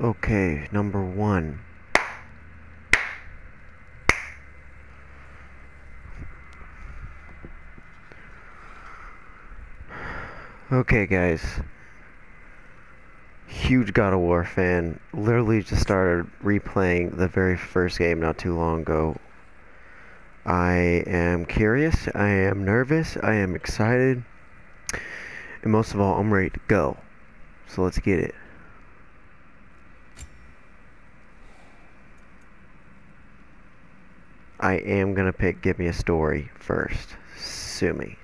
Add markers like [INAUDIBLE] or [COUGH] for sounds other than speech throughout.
Okay, number one. Okay, guys. Huge God of War fan. Literally just started replaying the very first game not too long ago. I am curious, I am nervous, I am excited, and most of all, I'm ready to go. So let's get it. I am gonna pick Give Me a Story first. Sue me.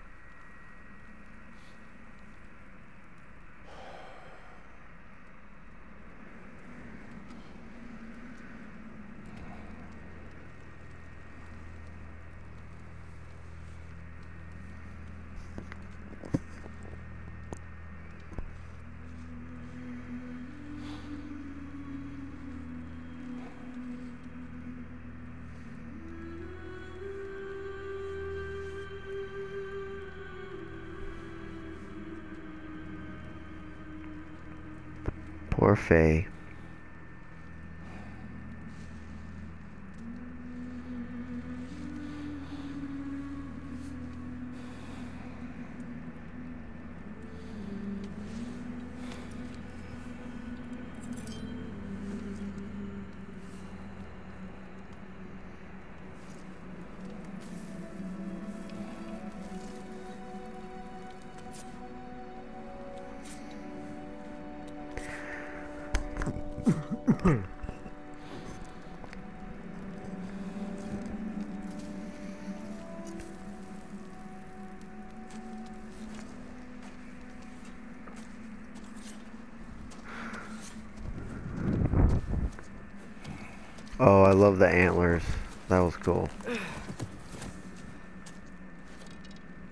Love the antlers. That was cool.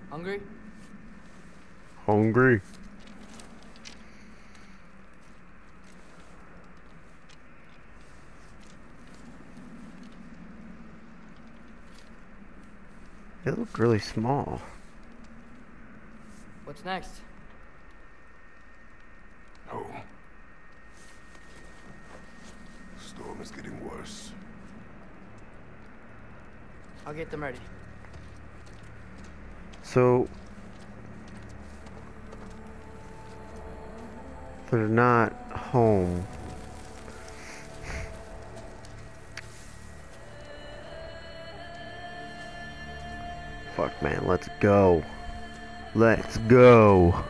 Hungry? Hungry. It looked really small. What's next? Home. Storm is getting worse. I'll get them ready. So they're not home. Fuck man, let's go. Let's go.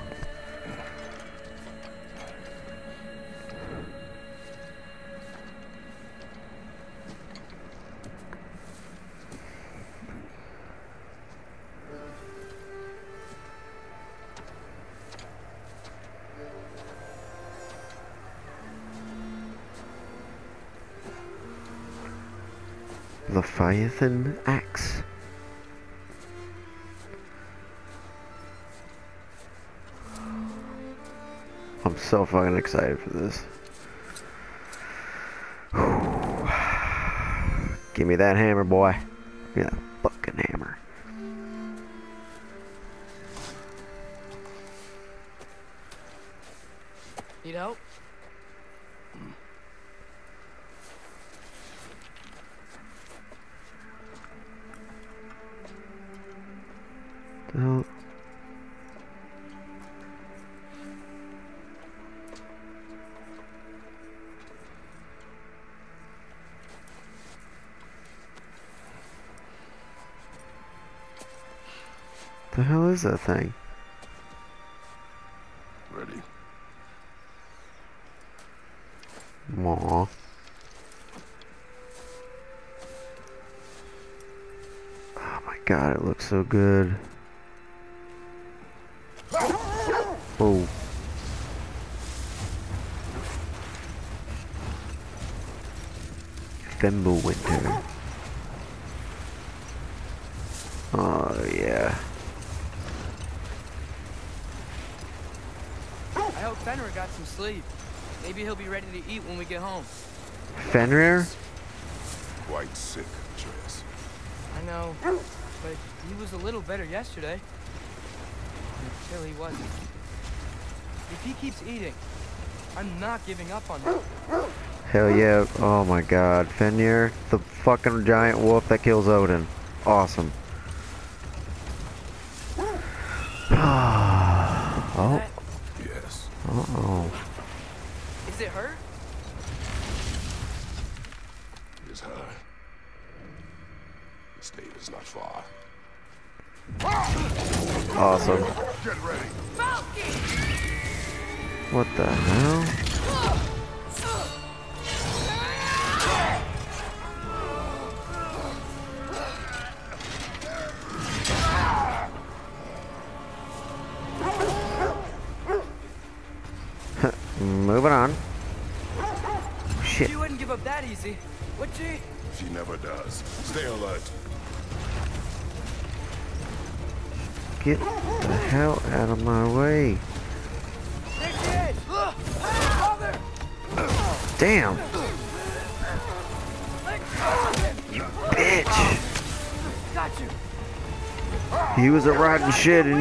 Leviathan axe. I'm so fucking excited for this. [SIGHS] Give me that hammer, boy. Give is that thing? Ready? Aw. Oh my god, it looks so good. Oh. Winter. Oh yeah. I hope Fenrir got some sleep. Maybe he'll be ready to eat when we get home. Fenrir? Quite sick, Atreus. I know, but he was a little better yesterday. Until he wasn't. If he keeps eating, I'm not giving up on him. Hell yeah. Oh my god. Fenrir, the fucking giant wolf that kills Odin. Awesome.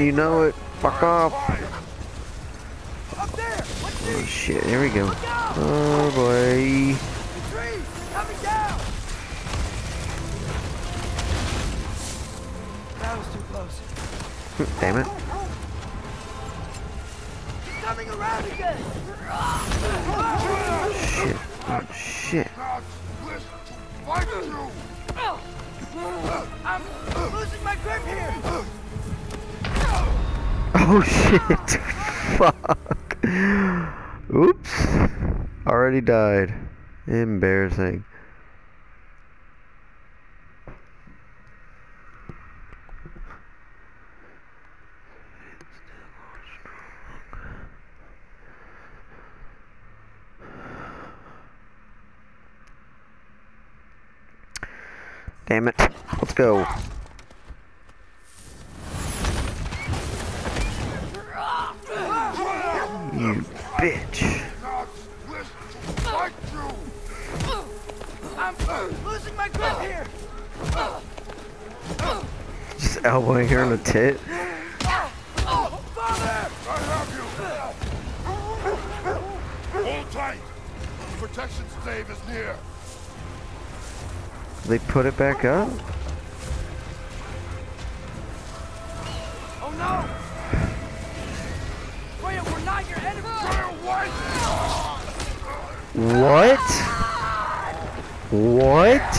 And you know it. Fuck off. Up there! Oh shit, here we go. Oh boy. The trees! Coming down! That was too close. Damn it. Coming around again! Shit. Oh shit. I'm losing my grip here! Oh shit. Fuck. Oops. Already died. Embarrassing. Damn it. Let's go. You bitch. I'm losing my grip here! Just elbowing her in the tit. Father! I have you! Hold tight! Protection stave is near. They put it back up? Oh no! What? What?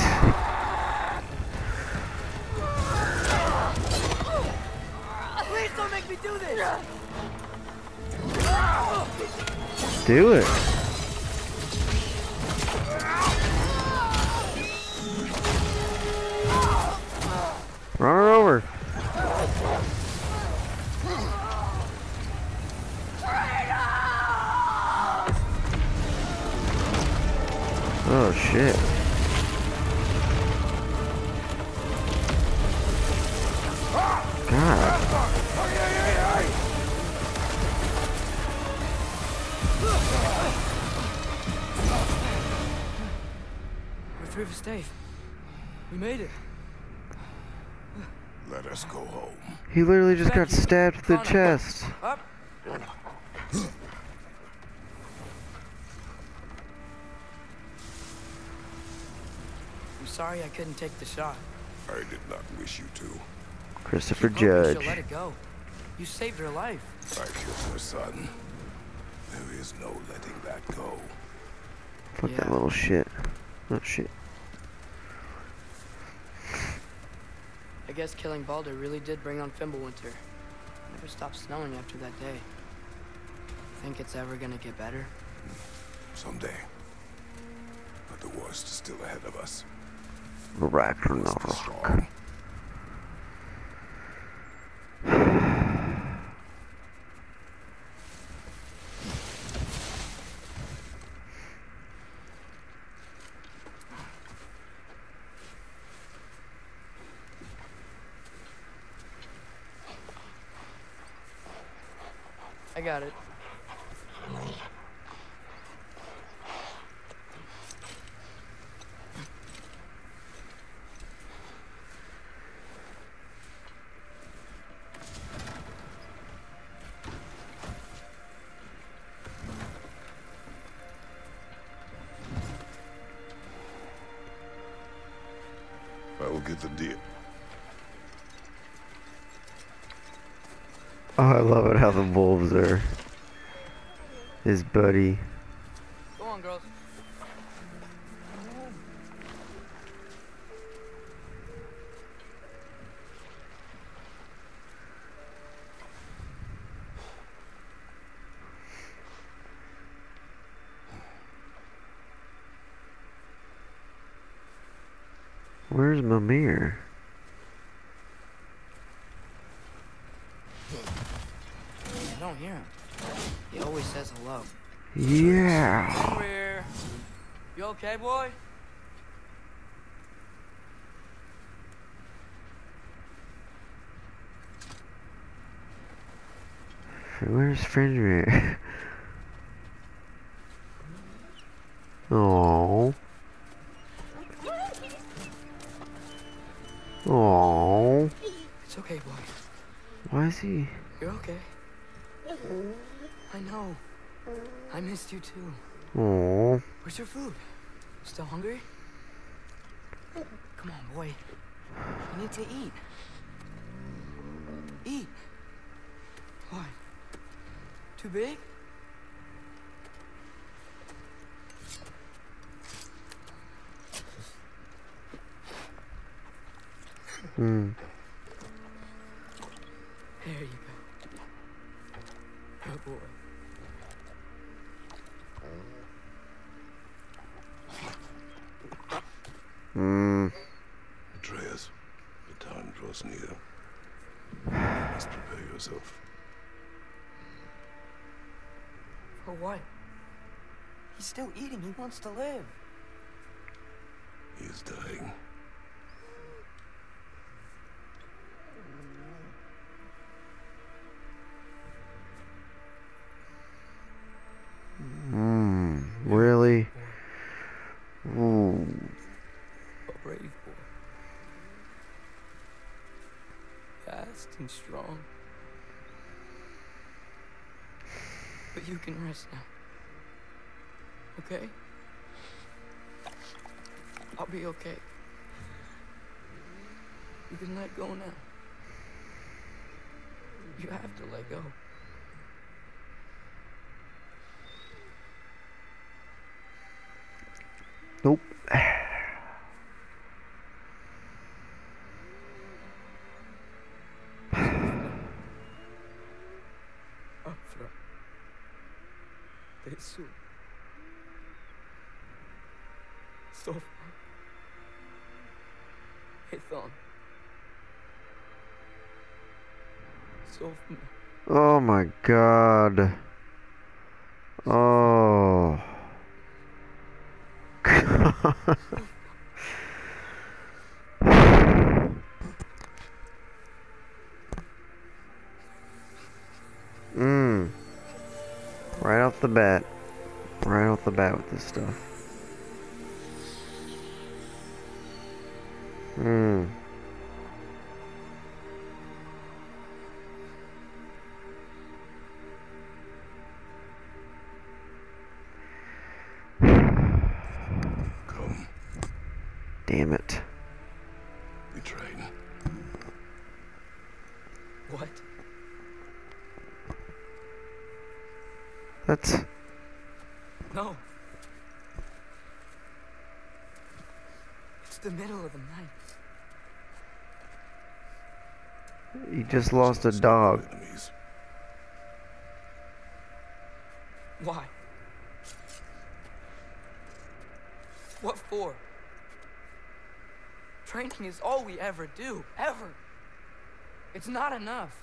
Please don't make me do this! Do it. Oh shit. God. We're through the stave. We made it. Let us go home. He literally just Thank got you. stabbed through the Connor. chest. Sorry I couldn't take the shot. I did not wish you to. Christopher Keep Judge. She'll let it go. You saved her life. I killed her son. There is no letting that go. Fuck that little shit. Oh shit. I guess killing Baldur really did bring on Fimbulwinter. Never stopped snowing after that day. Think it's ever gonna get better? Someday. But the worst is still ahead of us. Ragnarok. Buddy. Go on, girls. Where's Mimir? I don't hear him. He always says hello. Yeah. Where? You okay, boy? Where's Fenrir? Oh. Oh. It's okay, boy. Why is he? You're okay. I know. I missed you too. Oh. Where's your food? Still hungry? Come on, boy. You need to. Eat. Too big? Hmm. Wants to live. He is dying. Hmm. Really? Ooh. A brave boy. Fast and strong. But you can rest now. Okay? I'll be okay. You can let go now. You have to let go. Nope. This stuff. Mmm. Come, Damn it. we train. What? That's. No. The middle of the night. You just lost a dog. Why? What for? Training is all we ever do, ever. It's not enough.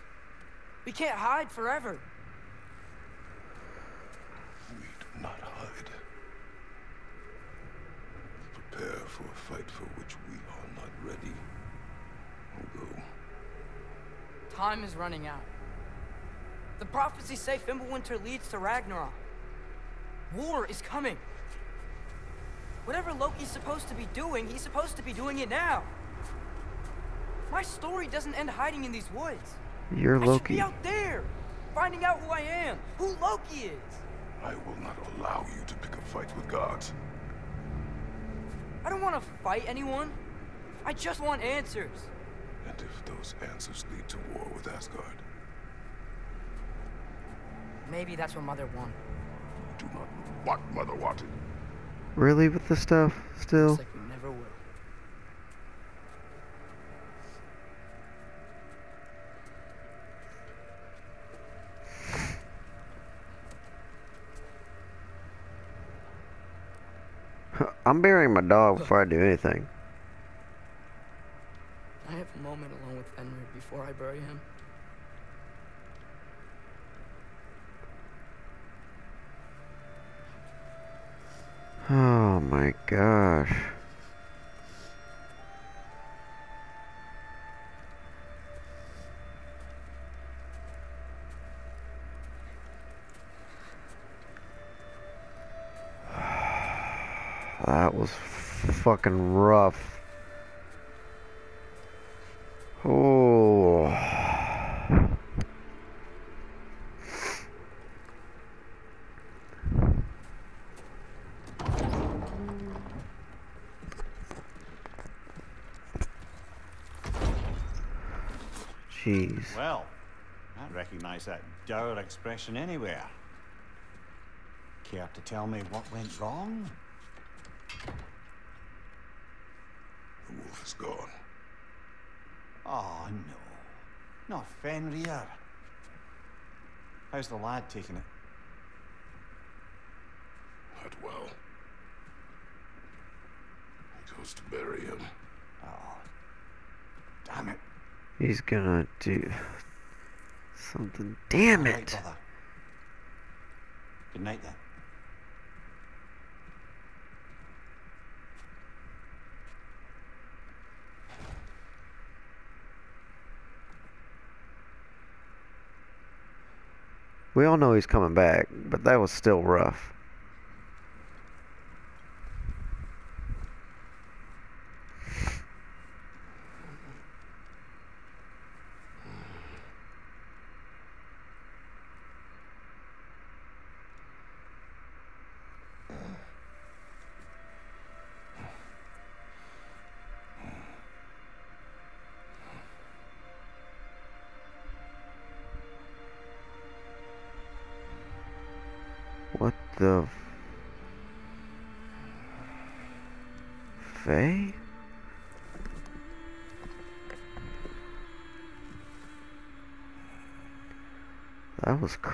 We can't hide forever. We do not hide. Prepare for a fight for which we are not ready. Although, Time is running out. The prophecies say Fimbulwinter leads to Ragnarok. War is coming. Whatever Loki's supposed to be doing, he's supposed to be doing it now. My story doesn't end hiding in these woods. You're Loki. I should Loki. be out there, finding out who I am, who Loki is. I will not allow you to pick a fight with gods. I don't want to fight anyone. I just want answers. And if those answers lead to war with Asgard, Maybe that's what Mother wanted. do not know what Mother wanted. Really with the stuff still? Like we never will. [LAUGHS] I'm burying my dog before I do anything. I have a moment alone with Fenrir bury him. Oh my gosh. [SIGHS] That was fucking rough. Oh. Jeez. Well, I recognize that dour expression anywhere. Care to tell me what went wrong? The wolf is gone. Oh, no. Not Fenrir. How's the lad taking it? Not well. He goes to bury him. Oh, damn it. He's gonna do something. Damn right, it! brother. Good night then. We all know he's coming back, but that was still rough.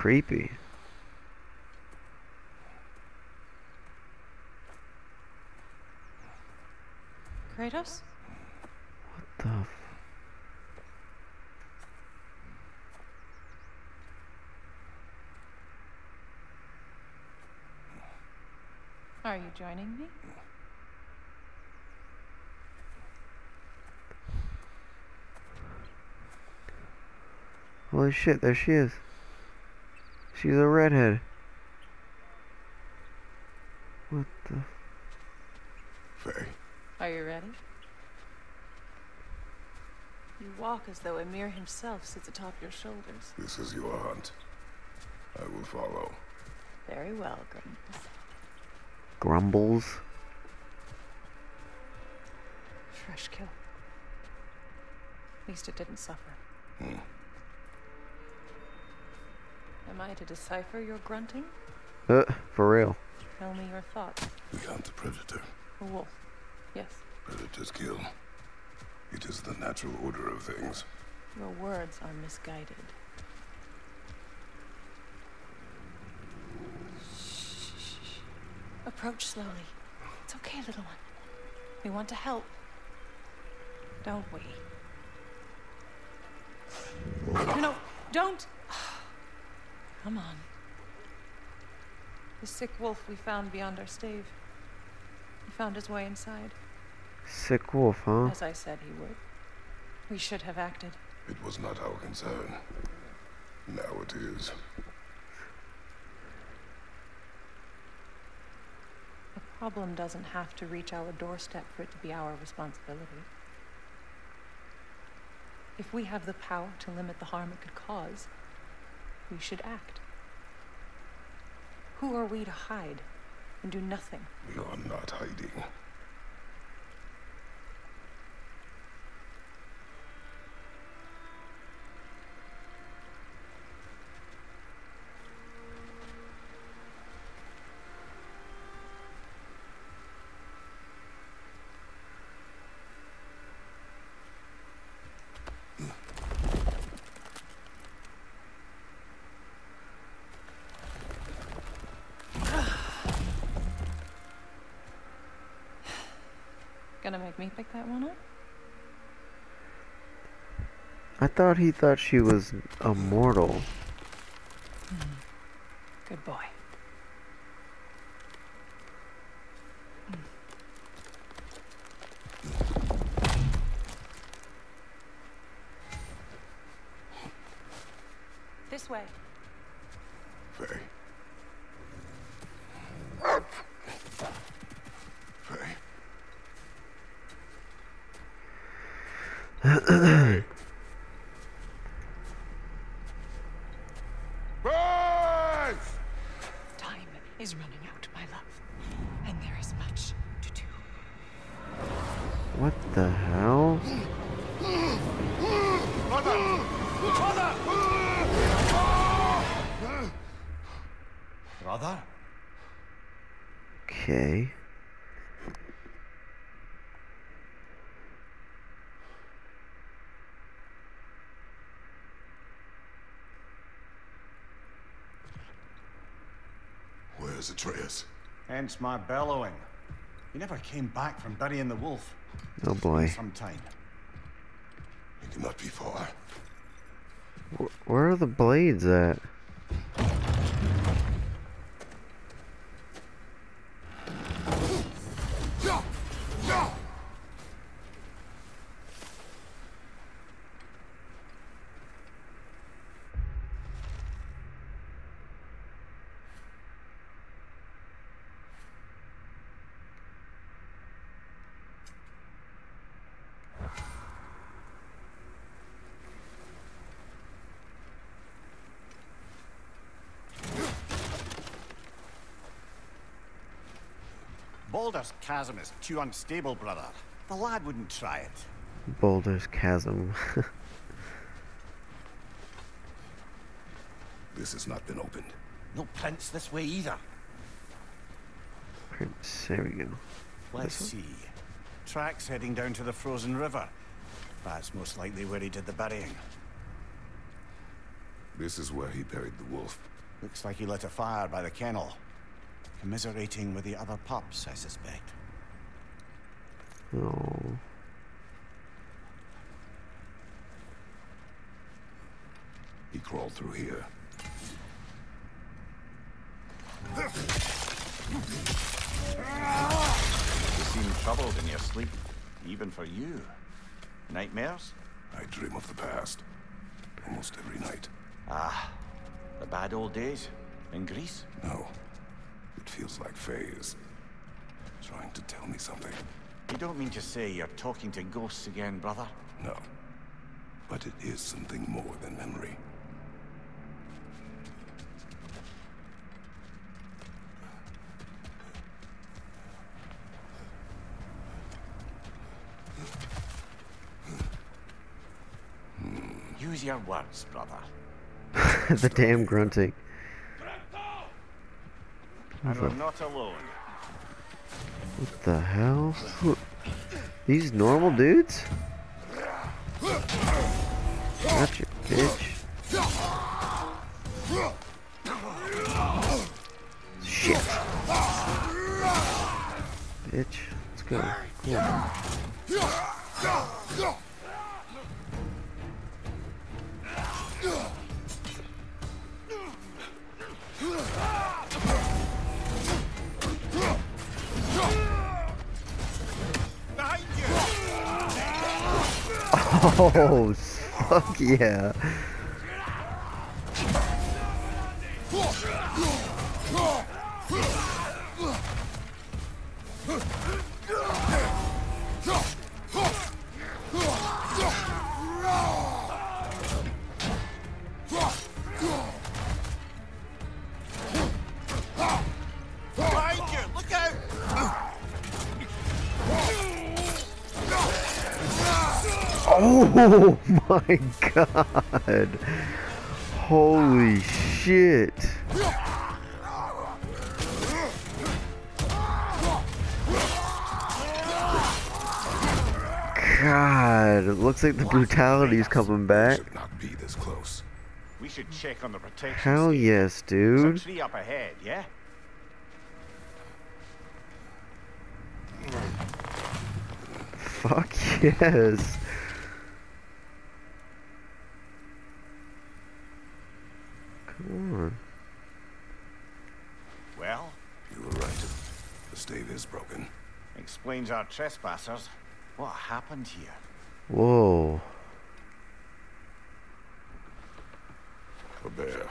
Creepy. Kratos? What the? f- Are you joining me? Holy shit, there she is. She's a redhead. What the? Faye, Are you ready? You walk as though Ymir himself sits atop your shoulders. this is your hunt. I will follow. Very well, Grumbles. Grumbles? Fresh kill. At least it didn't suffer. Hmm. Am I to decipher your grunting? Uh, for real. Tell me your thoughts. We hunt the predator. A wolf. Yes. Predators kill. It is the natural order of things. Your words are misguided. Shh. Approach slowly. It's okay, little one. We want to help. Don't we? No, no, don't! Come on. The sick wolf we found beyond our stave. He found his way inside, Sick wolf, huh? as I said he would. We should have acted. It was not our concern. Now it is. The problem doesn't have to reach our doorstep for it to be our responsibility. If we have the power to limit the harm it could cause, we should act. Who are we to hide and do nothing? We are not hiding. Gonna me pick that one up? I thought he thought she was immortal. Good boy. This way. Faye. Faye. Faye! Time is running out, my love. And there is much to do. What the hell? Brother? Okay. Where's Atreus? Hence my bellowing. He never came back from burying the wolf. Oh boy. Some time. He cannot be far. Where are the blades at? Baldur's Chasm is too unstable, brother. The lad wouldn't try it. Boulder's Chasm. [LAUGHS] This has not been opened. No prints this way either. Prince, there we go. Let's see. Tracks heading down to the frozen river. That's most likely where he did the burying. This is where he buried the wolf. Looks like he lit a fire by the kennel. Commiserating with the other pups, I suspect. Oh. He crawled through here. You seem troubled in your sleep, even for you. Nightmares? I dream of the past. Almost every night. Ah, the bad old days in Greece. No. It feels like Faye is trying to tell me something. You don't mean to say you're talking to ghosts again, brother? No. But it is something more than memory. Use your words, brother. [LAUGHS] the damn grunting. And we're not alone. What the hell? These normal dudes? Gotcha, bitch. Shit. Bitch. Let's go. Cool. [LAUGHS] Oh, fuck yeah. Oh my god. Holy shit. God, it looks like the brutality's coming back. Should not be this close. We should check on the protection. Hell yes, dude. tree up ahead, yeah? Fuck yes. Come on. Well, You were right. The stave is broken. explains our trespassers. What happened here? Whoa. A bear.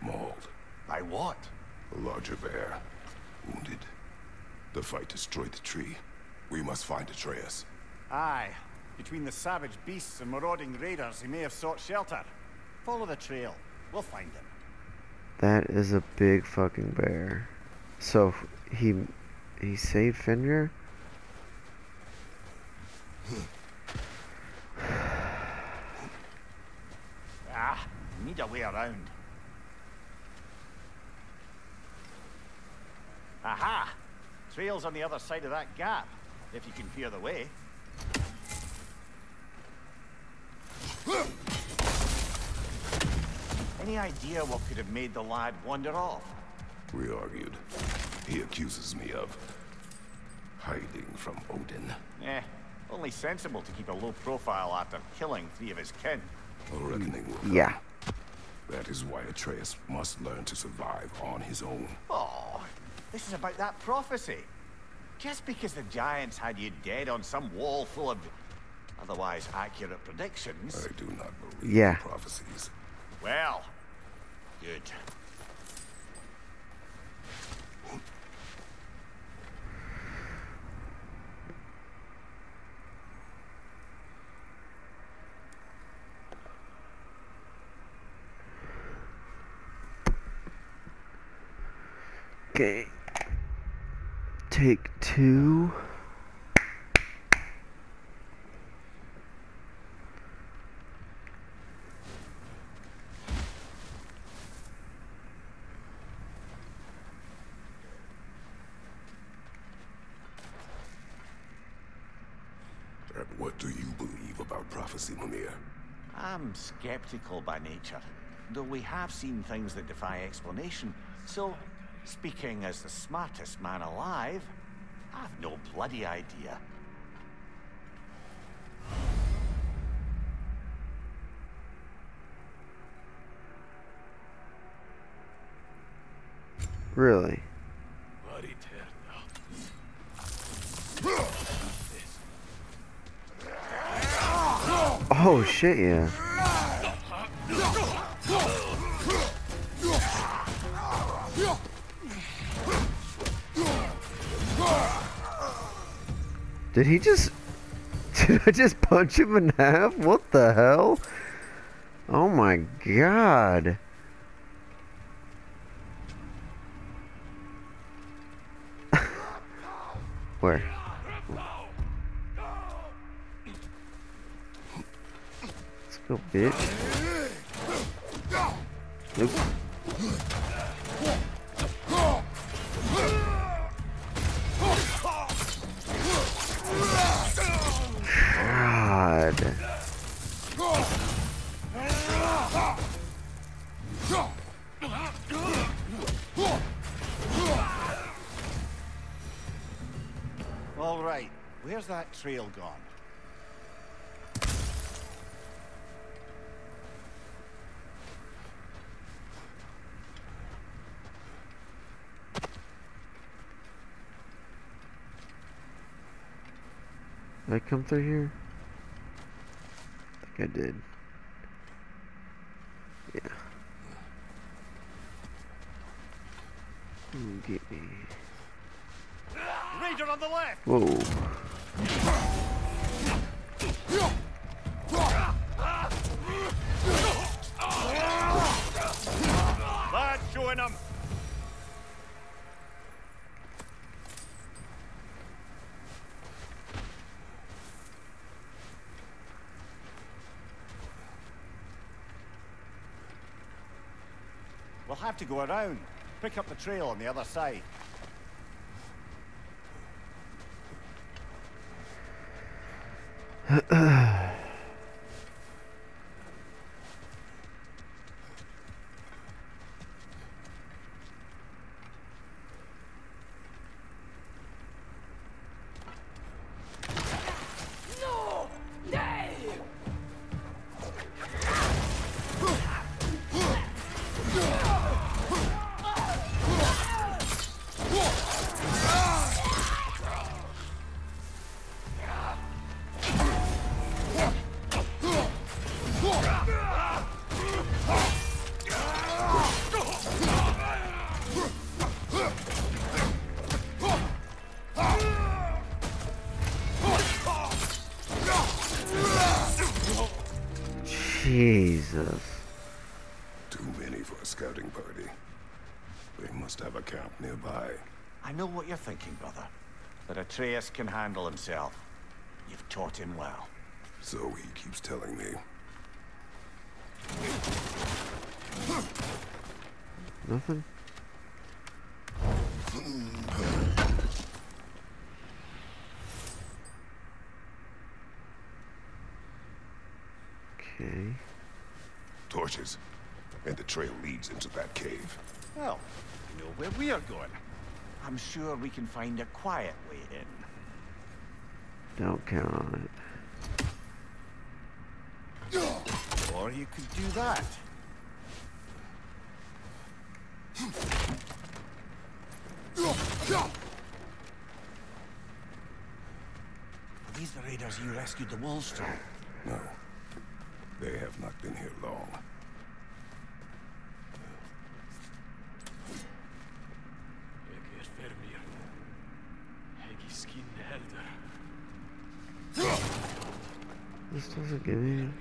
Mauled. By what? A larger bear. Wounded. The fight destroyed the tree. We must find Atreus. Aye. Between the savage beasts and marauding raiders, he may have sought shelter. Follow the trail. We'll find him. That is a big fucking bear. So he he saved Fenrir? Ah, need a way around. Aha! Trail's on the other side of that gap, if you can clear the way. Any idea what could have made the lad wander off? We argued. He accuses me of hiding from Odin. Eh, only sensible to keep a low profile after killing three of his kin. A reckoning will come. Yeah. That is why Atreus must learn to survive on his own. Oh, this is about that prophecy. Just because the giants had you dead on some wall full of otherwise accurate predictions. I do not believe Yeah. prophecies. Well, good. Okay. Take two. And what do you believe about prophecy, Mimir? I'm skeptical by nature, though we have seen things that defy explanation. So, speaking as the smartest man alive, I've no bloody idea. Really? Oh shit, yeah. Did he just... [LAUGHS] Did I just punch him in half? What the hell? Oh my god. [LAUGHS] Where? Let's go, bitch. Nope. Trail gone? Did I come through here? I think I did. to go around. Pick up the trail on the other side. [CLEARS THROAT] Jesus. Too many for a scouting party. They must have a camp nearby. I know what you're thinking, brother. But Atreus can handle himself. You've taught him well. So he keeps telling me. Nothing? Okay. Torches. And the trail leads into that cave. Well, you know where we are going. I'm sure we can find a quiet way in. Don't count on it. Or you could do that. Are these the raiders you rescued the wolves from? No. They have not been here long. This doesn't give.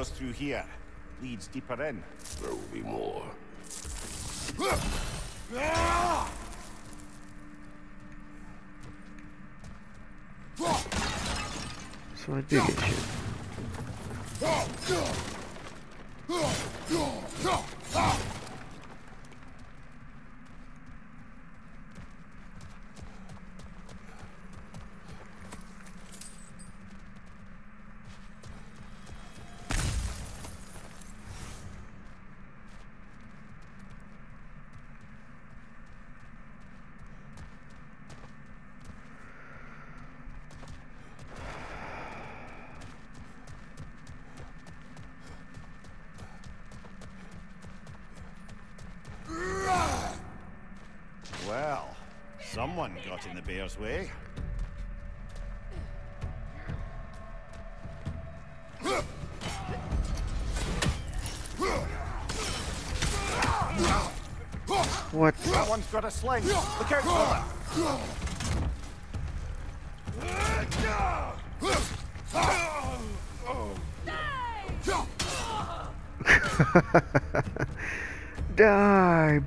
Goes through here. Leads deeper in. There will be more. So I do get shit. Someone got in the bear's way. What? That one's got a sling. Look out for it. Die!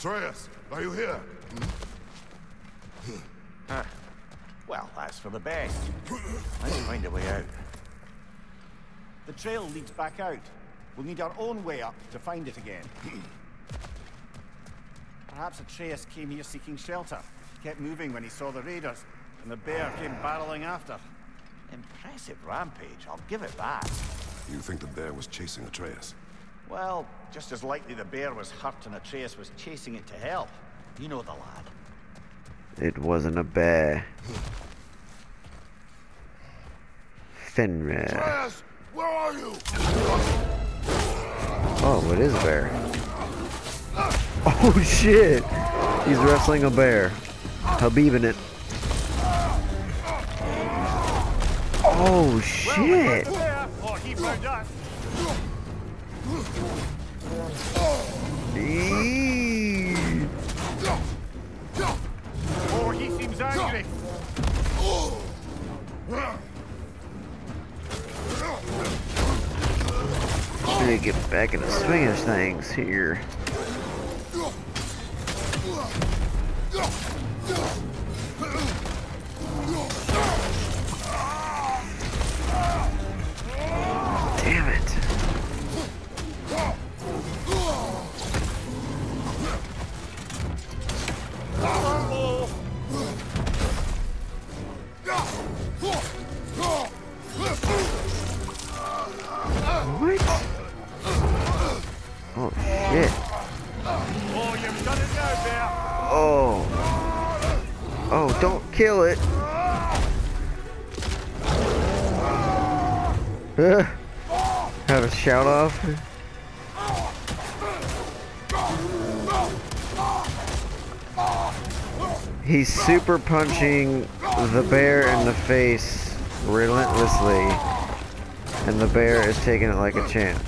Atreus, are you here? Hmm? Well, that's for the best. Let's find a way out. The trail leads back out. We'll need our own way up to find it again. Perhaps Atreus came here seeking shelter. Kept moving when he saw the raiders, and the bear came barreling after. Impressive rampage, I'll give it that. You think the bear was chasing Atreus? Well, just as likely the bear was hurt and Atreus was chasing it to help. You know the lad. It wasn't a bear. Fenrir. Atreus! Where are you? Oh, it is a bear. Oh shit! He's wrestling a bear. Habibing it. Oh shit! Or us. He seems angry. Get back in the swing of things here. Damn it. Super punching the bear in the face relentlessly, and the bear is taking it like a champ.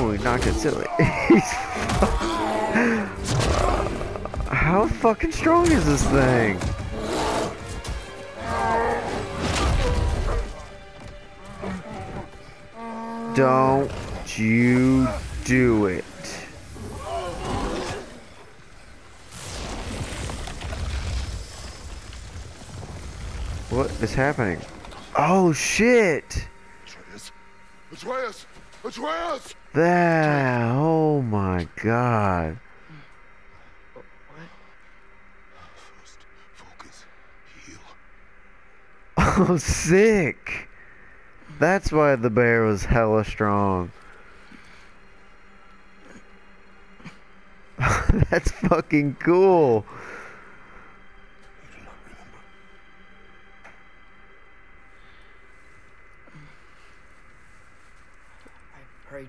Oh, he knocked it silly. He's How fucking strong is this thing? Don't you do it. What is happening? Oh shit! Atreus! Atreus! Atreus! That, oh my god. First, focus. Heal. Oh, sick! That's why the bear was hella strong. [LAUGHS] That's fucking cool. You do not remember. I prayed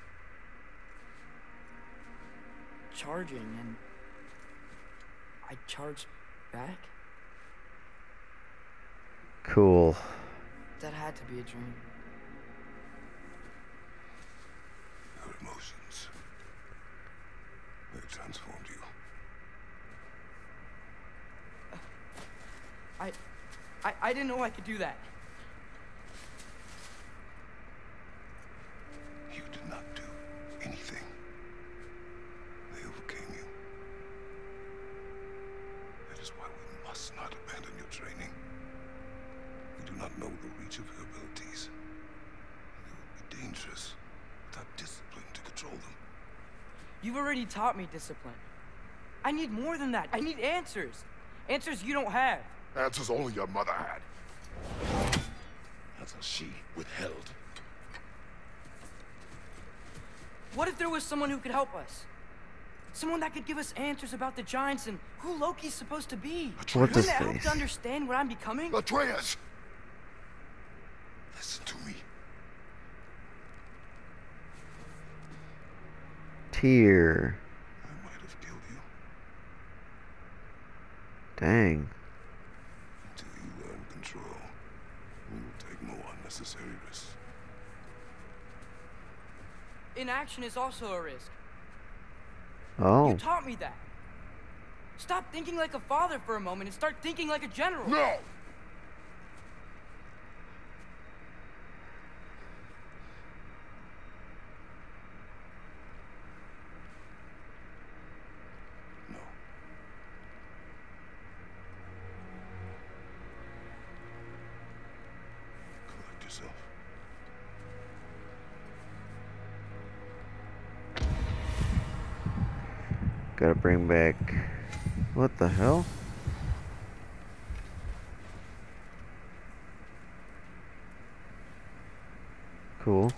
charging and I charged back. Cool. That had to be a dream. Your emotions. They transformed you. I, I, I didn't know I could do that. You did not do anything. They overcame you. That is why we must not abandon your training. We do not know the reach of your abilities. They would be dangerous without discipline to control them. You've already taught me discipline. I need more than that. I need answers. Answers you don't have. Answers only your mother had. Answers she withheld. What if there was someone who could help us? Someone that could give us answers about the Giants and who Loki's supposed to be. Wouldn't it help to understand what I'm becoming? Atreus! Listen to me. Tear. I might have killed you Dang. until you learn control. We will take no unnecessary risks. Inaction is also a risk. Oh. You taught me that. Stop thinking like a father for a moment and start thinking like a general. No! No. Gotta bring back. What the hell? Cool.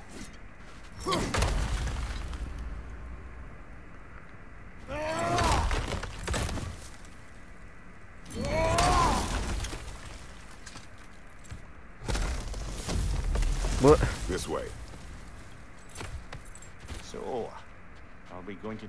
What? This way. So, are we going to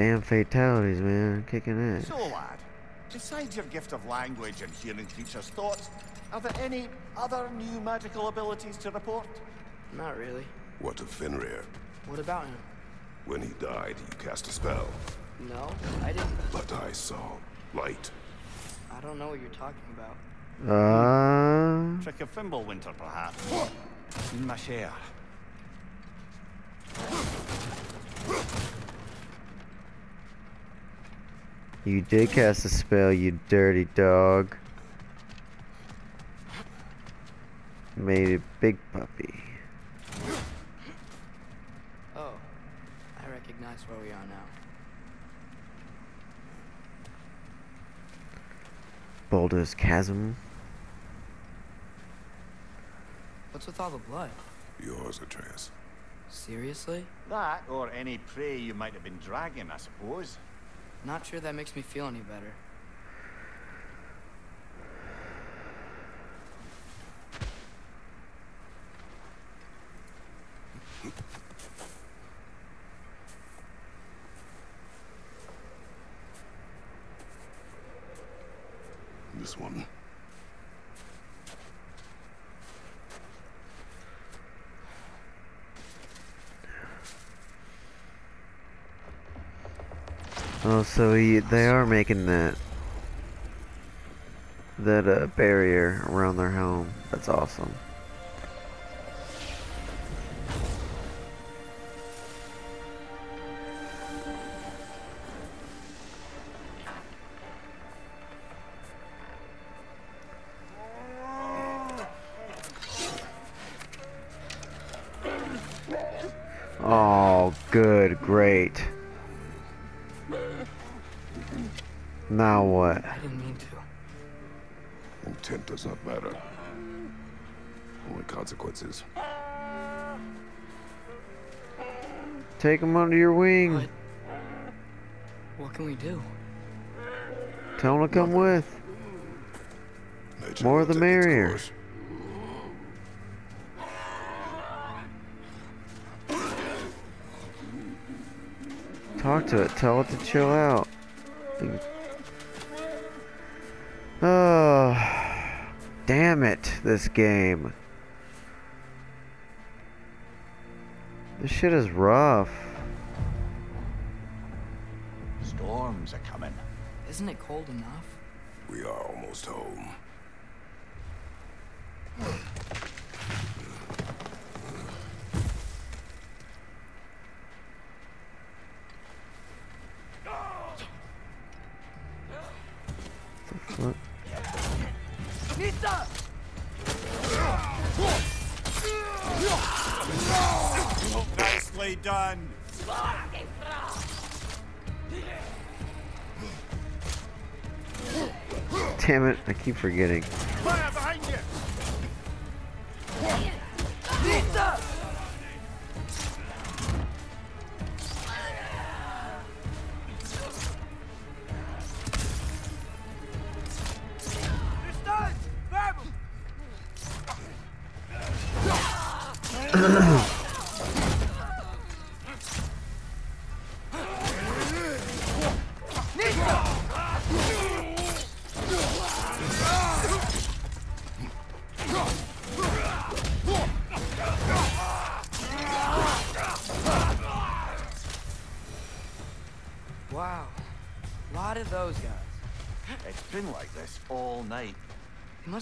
Damn fatalities, man, kicking ass. So, lad, besides your gift of language and hearing creatures' thoughts, are there any other new magical abilities to report? Not really. What of Fenrir? What about him? When he died, you cast a spell. No, I didn't. But I saw light. I don't know what you're talking about. Uh, Trick of Fimbulwinter, perhaps? [GASPS] In my share. You did cast a spell, you dirty dog. Made a big puppy. Oh, I recognize where we are now. Boulder's Chasm. What's with all the blood? Yours, Atreus. Seriously? That, or any prey you might have been dragging, I suppose. Not sure that makes me feel any better. This one. Oh, so he, they are making that that uh, barrier around their home. That's awesome. Does not matter. Only consequences. Take him under your wing. What? What can we do? Tell him to come with. Nature More will the take merrier. Talk to it. Tell it to chill out. Oh, damn it, this game. This shit is rough. Storms are coming. Isn't it cold enough? We are almost home. Damn it, I keep forgetting.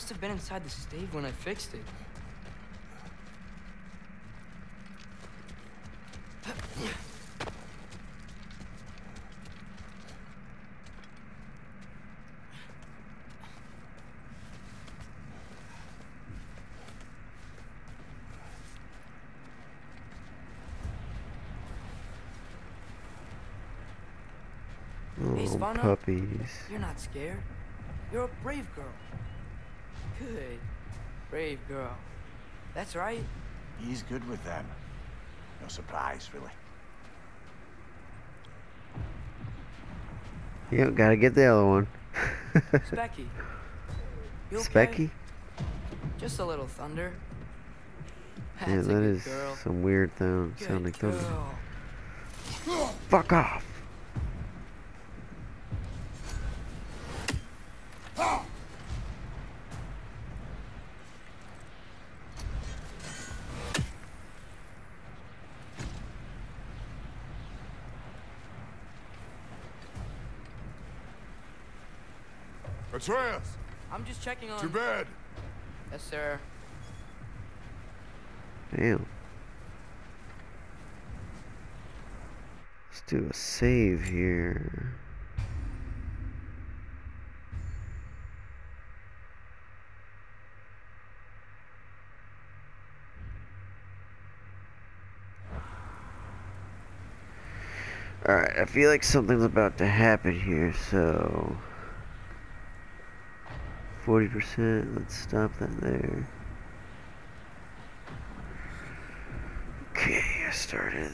Must have been inside the stave when I fixed it. Oh, puppies. You're not scared. You're a brave girl. Good. Brave girl. That's right. He's good with them. No surprise, really. Yep, gotta get the other one. [LAUGHS] Speki. You okay? Speki? Just a little thunder. Yeah, That's a that good is girl. some weird sound, Good sounding thunder. Fuck off! Atreus! I'm just checking on. To bed! Yes, sir. Damn. Let's do a save here. Alright, I feel like something's about to happen here, so... 40%, let's stop that there. Okay, I started